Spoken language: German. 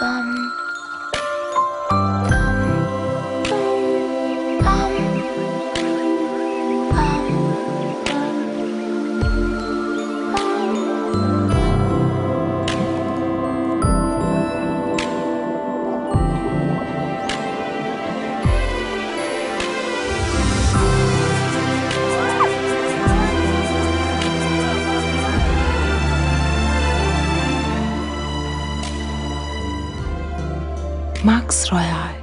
bum. Max Royal.